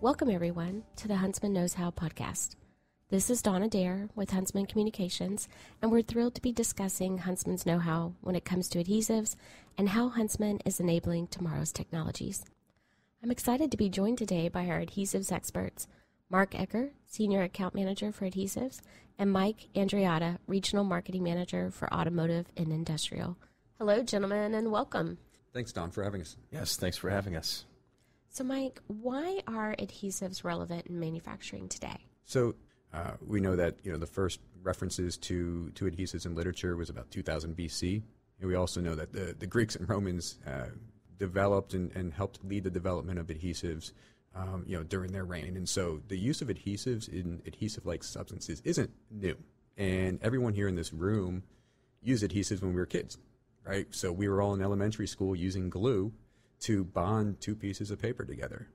Welcome, everyone, to the Huntsman Knows How podcast. This is Donna Dare with Huntsman Communications, and we're thrilled to be discussing Huntsman's know how when it comes to adhesives and how Huntsman is enabling tomorrow's technologies. I'm excited to be joined today by our adhesives experts, Mark Ecker, Senior Account Manager for Adhesives, and Mike Andreotta, Regional Marketing Manager for Automotive and Industrial. Hello, gentlemen, and welcome. Thanks, Don, for having us. Yes, thanks for having us. So, Mike, why are adhesives relevant in manufacturing today? So, uh, we know that you know the first references to to adhesives in literature was about 2000 BC, and we also know that the the Greeks and Romans uh, developed and, and helped lead the development of adhesives. Um, you know, during their reign, and so the use of adhesives in adhesive-like substances isn't new. And everyone here in this room used adhesives when we were kids, right? So we were all in elementary school using glue to bond two pieces of paper together.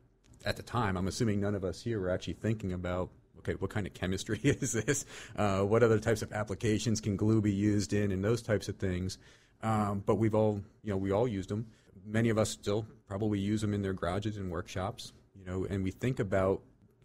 At the time, I'm assuming none of us here were actually thinking about okay, what kind of chemistry is this? Uh, what other types of applications can glue be used in, and those types of things. Um, but we've all, you know, we all used them. Many of us still probably use them in their garages and workshops, you know, and we think about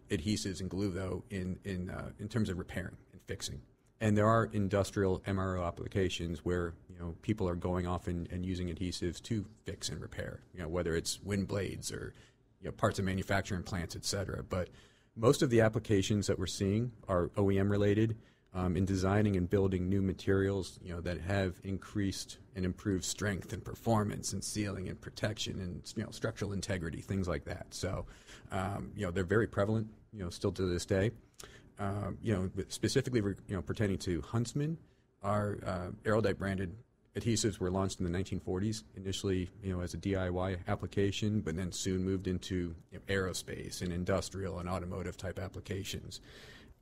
adhesives and glue though in in uh, in terms of repairing and fixing. And there are industrial MRO applications where you know people are going off and, and using adhesives to fix and repair. You know whether it's wind blades or you know, parts of manufacturing plants, et cetera. But most of the applications that we're seeing are OEM related um, in designing and building new materials. You know that have increased and improved strength and performance and sealing and protection and you know structural integrity, things like that. So um, you know they're very prevalent. You know still to this day uh, you know, specifically, you know, pertaining to Huntsman, our uh, Araldite branded adhesives were launched in the 1940s, initially, you know, as a DIY application, but then soon moved into you know, aerospace and industrial and automotive type applications.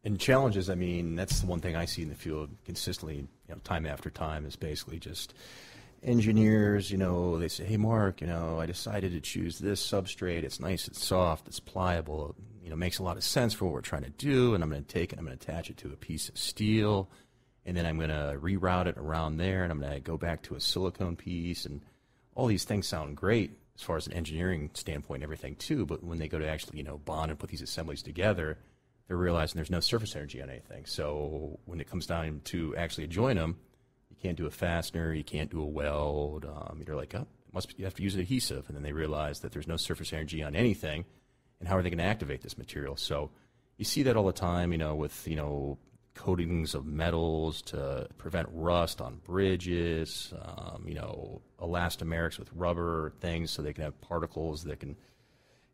And challenges, I mean, that's the one thing I see in the field consistently, you know, time after time is basically just engineers, you know, they say, hey, Mark, you know, I decided to choose this substrate. It's nice, it's soft, it's pliable, you know, makes a lot of sense for what we're trying to do. And I'm going to take it, I'm going to attach it to a piece of steel, and then I'm going to reroute it around there, and I'm going to go back to a silicone piece. And all these things sound great as far as an engineering standpoint and everything, too. But when they go to actually, you know, bond and put these assemblies together, they're realizing there's no surface energy on anything. So when it comes down to actually join them, you can't do a fastener, you can't do a weld. Um, you're like, oh, must be, you have to use adhesive, and then they realize that there's no surface energy on anything, and how are they going to activate this material? So you see that all the time, you know, with you know coatings of metals to prevent rust on bridges, um, you know, elastomerics with rubber things so they can have particles that can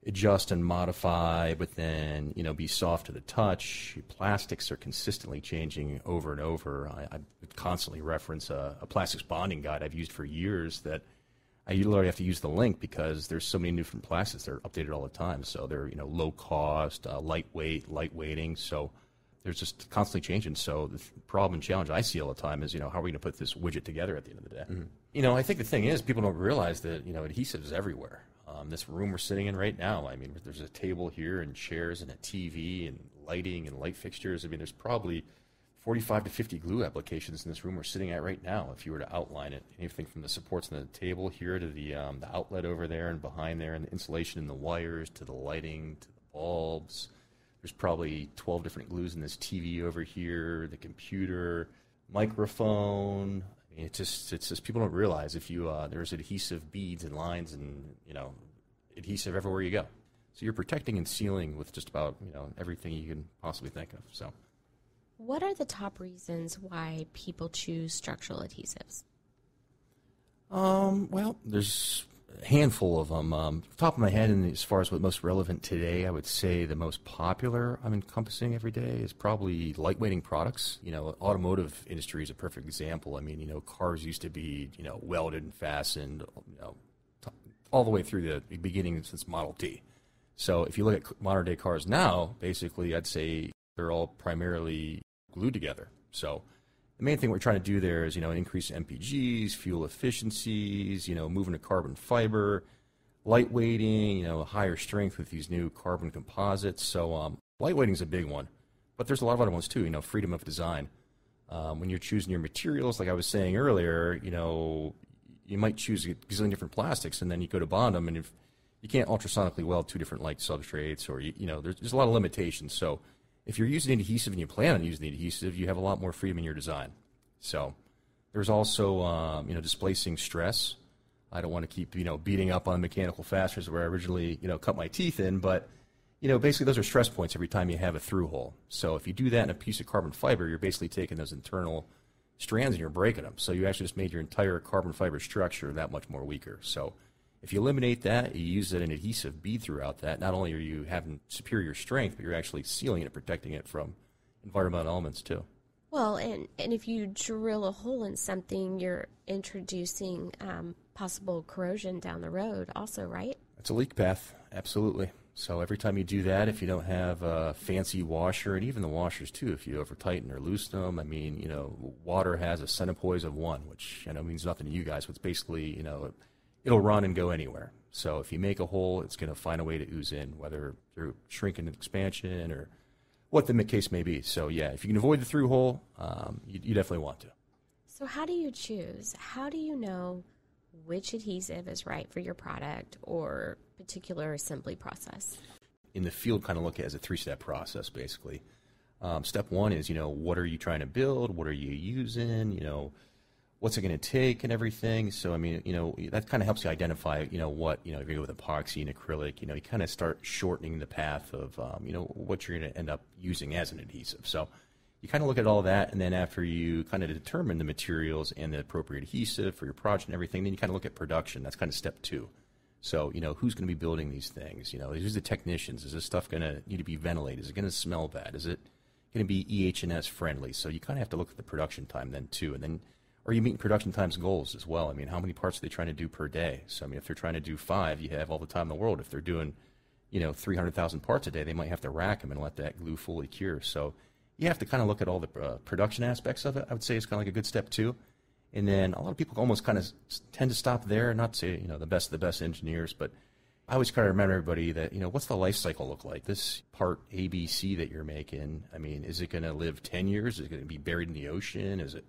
adjust and modify, but then you know be soft to the touch. Plastics are consistently changing over and over. I, I constantly reference a, a, plastics bonding guide I've used for years that I literally have to use the link because there's so many different plastics that are updated all the time. So they're you know low cost, uh, lightweight, lightweighting. So there's just constantly changing. So the problem and challenge I see all the time is you know how are we going to put this widget together at the end of the day? Mm-hmm. You know I think the thing is people don't realize that you know adhesives everywhere. Um, this room we're sitting in right now, I mean, there's a table here and chairs and a TV and lighting and light fixtures. I mean, there's probably 45 to 50 glue applications in this room we're sitting at right now. If you were to outline it, anything from the supports on the table here to the um, the outlet over there and behind there, and the insulation and the wires to the lighting to the bulbs. There's probably 12 different glues in this TV over here, the computer, microphone, it's just it's just people don't realize if you uh, there's adhesive beads and lines and you know adhesive everywhere you go. So you're protecting and sealing with just about you know everything you can possibly think of. So, what are the top reasons why people choose structural adhesives? Um, well, there's handful of them. Um, top of my head, and as far as what's most relevant today, I would say the most popular I'm encompassing every day is probably lightweighting products. You know, automotive industry is a perfect example. I mean, you know, cars used to be you know welded and fastened, you know, t- all the way through the beginning since Model T. So if you look at modern day cars now, basically, I'd say they're all primarily glued together. So the main thing we're trying to do there is, you know, increase MPGs, fuel efficiencies, you know, moving to carbon fiber, lightweighting, you know, higher strength with these new carbon composites. So um, lightweighting is a big one, but there's a lot of other ones too. You know, freedom of design. Um, when you're choosing your materials, like I was saying earlier, you know, you might choose a gazillion different plastics, and then you go to bond them, and if you can't ultrasonically weld two different like substrates, or you, you know, there's, there's a lot of limitations. So if you're using adhesive and you plan on using the adhesive, you have a lot more freedom in your design. So there's also um, you know displacing stress. I don't want to keep you know beating up on mechanical fasteners where I originally you know cut my teeth in, but you know basically those are stress points every time you have a through hole. So if you do that in a piece of carbon fiber, you're basically taking those internal strands and you're breaking them. So you actually just made your entire carbon fiber structure that much more weaker. So if you eliminate that, you use an adhesive bead throughout that, not only are you having superior strength, but you're actually sealing it and protecting it from environmental elements too. Well, and, and if you drill a hole in something, you're introducing um, possible corrosion down the road, also, right? It's a leak path, absolutely. So every time you do that, if you don't have a fancy washer, and even the washers too, if you over tighten or loosen them, I mean, you know, water has a centipoise of one, which I know means nothing to you guys, but it's basically, you know, it'll run and go anywhere. So if you make a hole, it's going to find a way to ooze in, whether through shrinking and expansion or what the case may be. So yeah, if you can avoid the through hole, um, you, you definitely want to. So how do you choose? How do you know which adhesive is right for your product or particular assembly process? In the field, kind of look at it as a three-step process, basically. Um, step one is, you know, what are you trying to build? What are you using? You know, what's it going to take and everything. So, I mean, you know, that kind of helps you identify, you know, what, you know, if you go with epoxy and acrylic, you know, you kind of start shortening the path of, um, you know, what you're going to end up using as an adhesive. So you kind of look at all that, and then after you kind of determine the materials and the appropriate adhesive for your project and everything, then you kind of look at production. That's kind of step two. So, you know, who's going to be building these things? You know, who's the technicians? Is this stuff going to need to be ventilated? Is it going to smell bad? Is it going to be EH&S friendly? So you kind of have to look at the production time then too, and then are you meeting production times goals as well? I mean, how many parts are they trying to do per day? So, I mean, if they're trying to do five, you have all the time in the world. If they're doing, you know, 300,000 parts a day, they might have to rack them and let that glue fully cure. So you have to kind of look at all the uh, production aspects of it. I would say it's kind of like a good step two. And then a lot of people almost kind of tend to stop there, not to say, you know, the best of the best engineers, but I always kind of remember everybody that, you know, what's the life cycle look like? This part ABC that you're making, I mean, is it going to live 10 years? Is it going to be buried in the ocean? Is it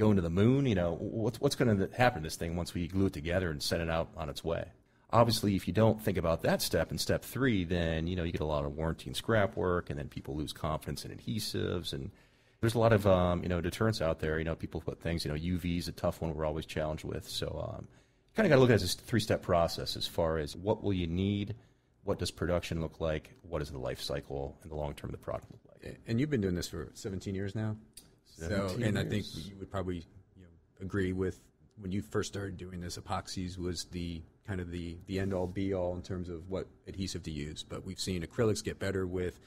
going to the moon? You know, what's, what's going to happen to this thing once we glue it together and send it out on its way? Obviously, if you don't think about that step in step three, then you know you get a lot of warranty and scrap work, and then people lose confidence in adhesives, and there's a lot of um, you know deterrence out there. You know, people put things. You know, UV is a tough one we're always challenged with. So, um, kind of got to look at it as a three-step process as far as what will you need, what does production look like, what is the life cycle, and the long term of the product look like. And you've been doing this for 17 years now. So, and I think you would probably you know, agree with when you first started doing this, epoxies was the kind of the, the end all be all in terms of what adhesive to use. But we've seen acrylics get better with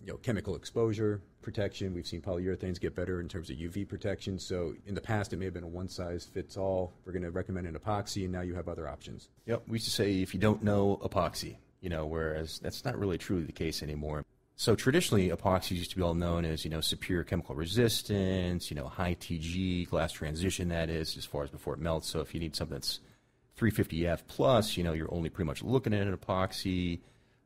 you know, chemical exposure protection. We've seen polyurethanes get better in terms of UV protection. So in the past, it may have been a one size fits all. We're going to recommend an epoxy, and now you have other options. Yep. We used to say if you don't know epoxy, you know, whereas that's not really truly the case anymore. So traditionally, epoxies used to be all known as, you know, superior chemical resistance, you know, high TG, glass transition, that is, as far as before it melts. So if you need something that's 350F plus, you know, you're only pretty much looking at an epoxy.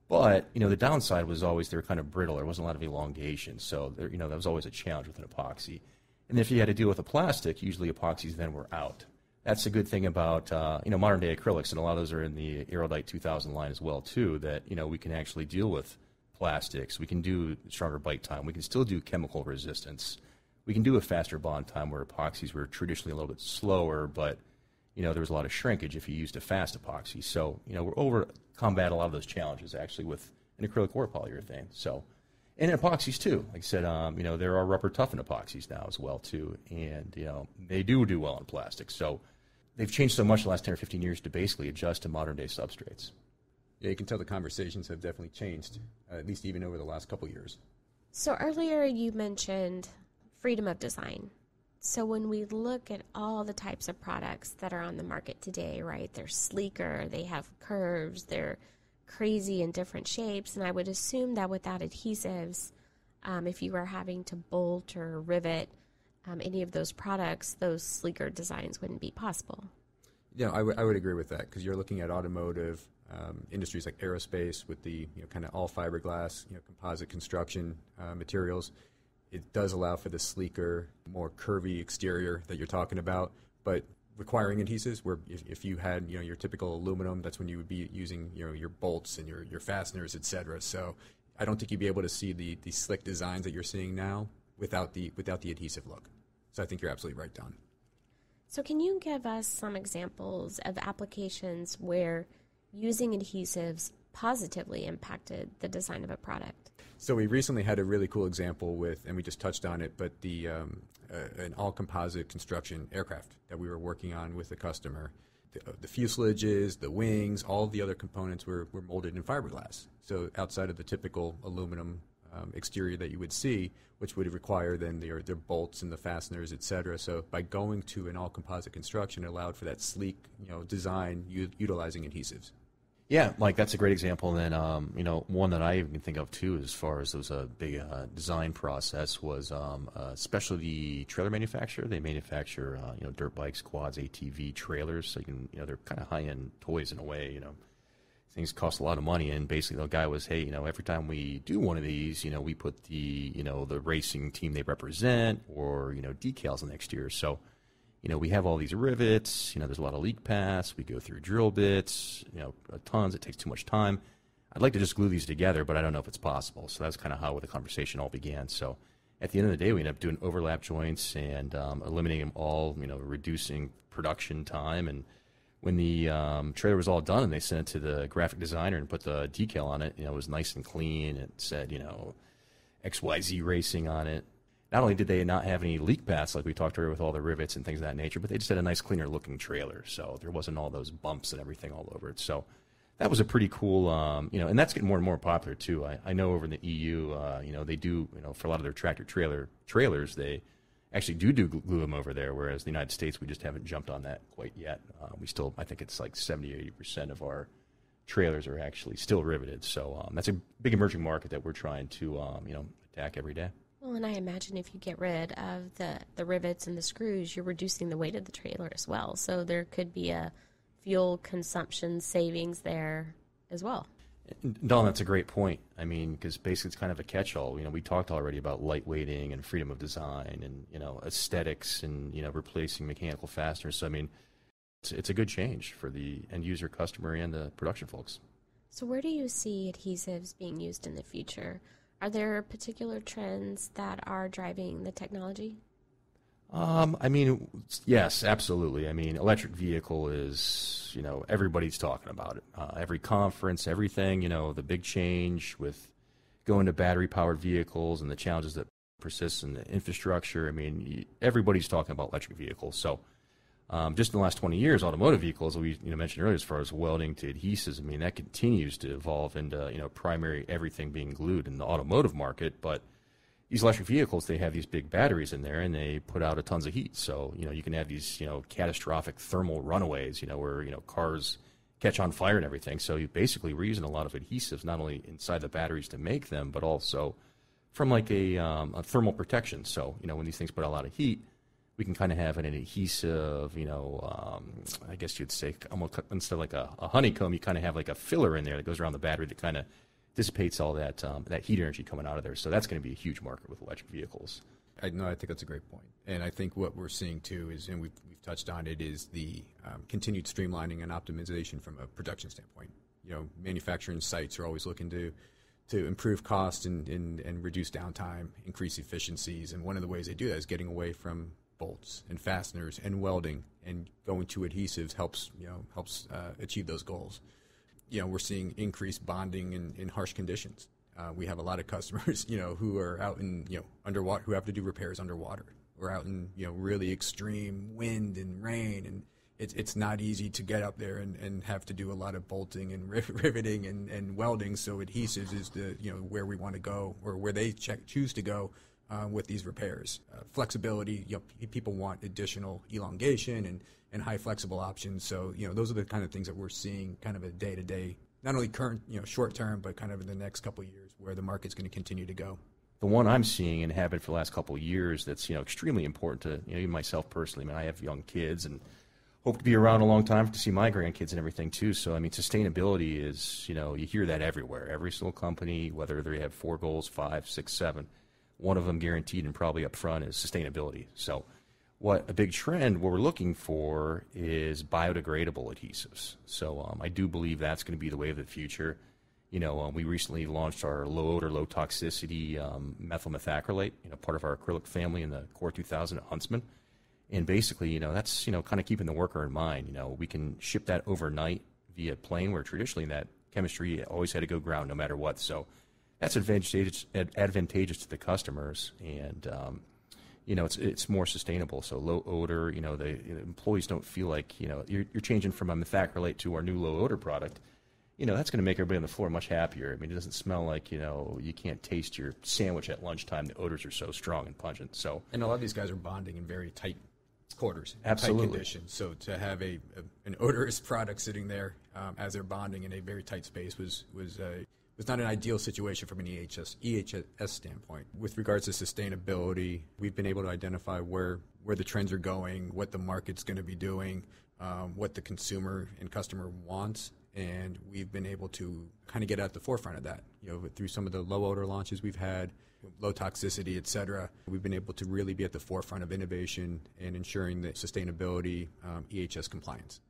But, you know, the downside was always they were kind of brittle. There wasn't a lot of elongation. So, there, you know, that was always a challenge with an epoxy. And if you had to deal with a plastic, usually epoxies then were out. That's a good thing about, uh, you know, modern day acrylics, and a lot of those are in the Araldite 2000 line as well, too, that, you know, we can actually deal with plastics. We can do stronger bite time. We can still do chemical resistance. We can do a faster bond time where epoxies were traditionally a little bit slower, but – you know, there was a lot of shrinkage if you used a fast epoxy. So, you know, we're over combat a lot of those challenges actually with an acrylic or polyurethane. So, and epoxies too. Like I said, um, you know, there are rubber toughened epoxies now as well too, and you know, they do do well in plastic. So, they've changed so much the last ten or fifteen years to basically adjust to modern day substrates. Yeah, you can tell the conversations have definitely changed, uh, at least even over the last couple years. So earlier you mentioned freedom of design. So when we look at all the types of products that are on the market today, right, they're sleeker, they have curves, they're crazy in different shapes, and I would assume that without adhesives, um, if you were having to bolt or rivet um, any of those products, those sleeker designs wouldn't be possible. Yeah, I, w- I would agree with that because you're looking at automotive um, industries like aerospace with the you know, kind of all fiberglass, you know, composite construction uh, materials. It does allow for the sleeker, more curvy exterior that you're talking about. But requiring adhesives where if, if you had you know your typical aluminum that's when you would be using you know your bolts and your, your fasteners etc so i don't think you'd be able to see the, the slick designs that you're seeing now without the without the adhesive look. So i think you're absolutely right don. So can you give us some examples of applications where using adhesives positively impacted the design of a product so we recently had a really cool example with, and we just touched on it, but the um, uh, an all composite construction aircraft that we were working on with the customer. The, uh, the fuselages, the wings, all the other components were, were molded in fiberglass. So outside of the typical aluminum um, exterior that you would see, which would require then their, their bolts and the fasteners, et cetera. So by going to an all composite construction, it allowed for that sleek, you know, design u- utilizing adhesives. Yeah, like that's a great example. And then, um, you know, one that I even can think of too, as far as it was a big uh, design process, was um, a specialty trailer manufacturer. They manufacture, uh, you know, dirt bikes, quads, ATV trailers. So you can, you know, they're kind of high end toys in a way. You know, things cost a lot of money. And basically, the guy was, hey, you know, every time we do one of these, you know, we put the, you know, the racing team they represent or you know decals the next year. So you know, we have all these rivets. You know, there's a lot of leak paths. We go through drill bits. You know, tons. It takes too much time. I'd like to just glue these together, but I don't know if it's possible. So that's kind of how the conversation all began. So at the end of the day, we end up doing overlap joints and um, eliminating them all. You know, reducing production time. And when the um, trailer was all done and they sent it to the graphic designer and put the decal on it, you know, it was nice and clean. It said, you know, XYZ Racing on it not only did they not have any leak paths like we talked earlier with all the rivets and things of that nature, but they just had a nice, cleaner looking trailer. So there wasn't all those bumps and everything all over it. So that was a pretty cool, um, you know, and that's getting more and more popular too. I, I know over in the EU, uh, you know, they do, you know, for a lot of their tractor trailer trailers, they actually do do glue them over there, whereas the United States, we just haven't jumped on that quite yet. Uh, we still, I think it's like 70, 80% of our trailers are actually still riveted. So um, that's a big emerging market that we're trying to, um, you know, attack every day. Well, and I imagine if you get rid of the, the rivets and the screws, you're reducing the weight of the trailer as well. So there could be a fuel consumption savings there as well. Don, that's a great point. I mean, because basically it's kind of a catch-all. You know, we talked already about lightweighting and freedom of design, and you know, aesthetics, and you know, replacing mechanical fasteners. So I mean, it's, it's a good change for the end user, customer, and the production folks. So where do you see adhesives being used in the future? Are there particular trends that are driving the technology? Um, I mean, yes, absolutely. I mean, electric vehicle is, you know, everybody's talking about it. Uh, every conference, everything, you know, the big change with going to battery powered vehicles and the challenges that persist in the infrastructure. I mean, everybody's talking about electric vehicles. So, um, just in the last 20 years, automotive vehicles, we you know, mentioned earlier, as far as welding to adhesives, I mean, that continues to evolve into you know primary everything being glued in the automotive market. But these electric vehicles, they have these big batteries in there, and they put out a tons of heat. So you know you can have these you know catastrophic thermal runaways, you know where you know cars catch on fire and everything. So you basically we're using a lot of adhesives, not only inside the batteries to make them, but also from like a, um, a thermal protection. So you know when these things put out a lot of heat we can kind of have an adhesive, you know, um, I guess you'd say almost instead of like a, a, honeycomb, you kind of have like a filler in there that goes around the battery that kind of dissipates all that um, that heat energy coming out of there. So that's going to be a huge market with electric vehicles. I know. I think that's a great point. point, and I think what we're seeing too is, and we've, we've touched on it, is the um, continued streamlining and optimization from a production standpoint. You know, manufacturing sites are always looking to to improve cost and, and, and reduce downtime, increase efficiencies, and one of the ways they do that is getting away from bolts and fasteners and welding and going to adhesives helps you know helps uh, achieve those goals. You know, we're seeing increased bonding in, in harsh conditions. Uh, we have a lot of customers, you know, who are out in you know underwater, who have to do repairs underwater. We're out in you know really extreme wind and rain, and it's it's not easy to get up there and, and have to do a lot of bolting and riveting and, and welding. So adhesives is the you know where we want to go or where they check, choose to go uh, with these repairs. Uh, flexibility, you know, people want additional elongation and, and high flexible options. So, you know, those are the kind of things that we're seeing kind of a day to day, not only current, you know, short term, but kind of in the next couple years where the market's going to continue to go. The one I'm seeing and have been for the last couple years that's, you know, extremely important to, you know, even myself personally. I mean, I have young kids and hope to be around a long time to see my grandkids and everything too. So, I mean, sustainability is, you know, you hear that everywhere. Every single company, whether they have four goals, five, six, seven – one of them guaranteed and probably up front is sustainability. So what a big trend what we're looking for is biodegradable adhesives. So um, I do believe that's going to be the way of the future. You know, um, we recently launched our low odor, low toxicity um, methyl methacrylate, you know, part of our acrylic family in the Core 2000 at Huntsman. And basically, you know, that's, you know, kind of keeping the worker in mind. You know, we can ship that overnight via plane where traditionally that chemistry always had to go ground no matter what. So that's advantageous, advantageous to the customers. And, um, you know, it's it's more sustainable. So low odor, you know, the you know, employees don't feel like you know you're, you're changing from a methacrylate to our new low odor product. You know, that's going to make everybody on the floor much happier. I mean, it doesn't smell like you know you can't taste your sandwich at lunchtime. The odors are so strong and pungent. So and a lot of these guys are bonding in very tight quarters, absolutely tight conditions. So to have a, a an odorous product sitting there um, as they're bonding in a very tight space was was uh, was not an ideal situation from an EHS, EHS standpoint. With regards to sustainability, we've been able to identify where, where the trends are going, what the market's going to be doing, um, what the consumer and customer wants, and we've been able to kind of get at the forefront of that. You know, through some of the low odor launches we've had, low toxicity, et cetera, we've been able to really be at the forefront of innovation and ensuring the sustainability, um, EHS compliance.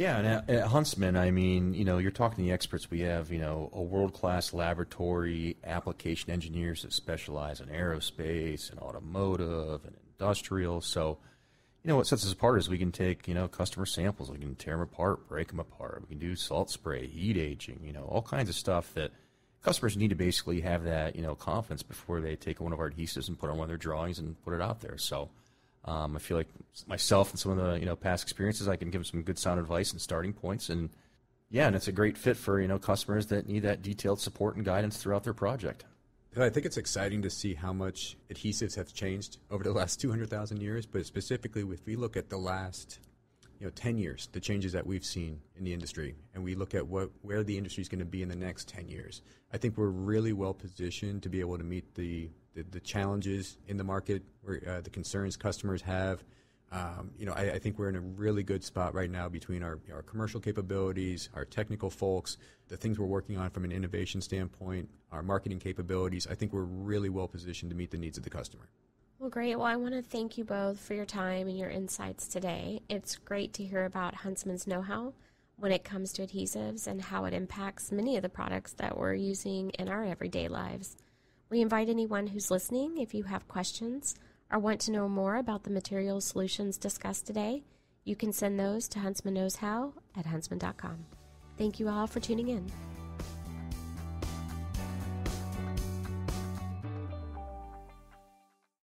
Yeah, and at, at, Huntsman, I mean, you know, you're talking to the experts. We have, you know, a world-class laboratory, application engineers that specialize in aerospace and automotive and industrial. So, you know, what sets us apart is we can take, you know, customer samples, we can tear them apart, break them apart, we can do salt spray, heat aging, you know, all kinds of stuff that customers need to basically have that, you know, confidence before they take one of our adhesives and put on one of their drawings and put it out there. So, um, I feel like myself and some of the you know past experiences, I can give them some good sound advice and starting points, and yeah, and it's a great fit for you know customers that need that detailed support and guidance throughout their project. I think it's exciting to see how much adhesives have changed over the last 200,000 years, but specifically if we look at the last you know 10 years, the changes that we've seen in the industry, and we look at what where the industry is going to be in the next 10 years, I think we're really well positioned to be able to meet the the, the challenges in the market, where, uh, the concerns customers have. Um, you know, I, I, think we're in a really good spot right now between our, our commercial capabilities, our technical folks, the things we're working on from an innovation standpoint, our marketing capabilities. I think we're really well positioned to meet the needs of the customer. Well, great. Well, I want to thank you both for your time and your insights today. It's great to hear about Huntsman's know how when it comes to adhesives and how it impacts many of the products that we're using in our everyday lives. We invite anyone who's listening, if you have questions or want to know more about the material solutions discussed today, you can send those to Huntsman Knows How at huntsman.com. Thank you all for tuning in.